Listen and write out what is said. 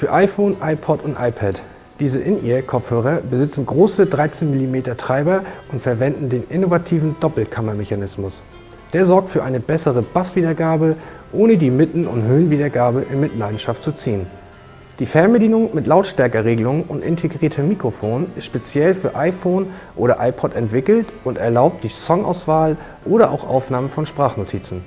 für iPhone, iPod und iPad. Diese In-Ear-Kopfhörer besitzen große 13 mm Treiber und verwenden den innovativen Doppelkammermechanismus. Der sorgt für eine bessere Basswiedergabe, ohne die Mitten- und Höhenwiedergabe in Mitleidenschaft zu ziehen. Die Fernbedienung mit Lautstärkeregelung und integriertem Mikrofon ist speziell für iPhone oder iPod entwickelt und erlaubt die Songauswahl oder auch Aufnahme von Sprachnotizen.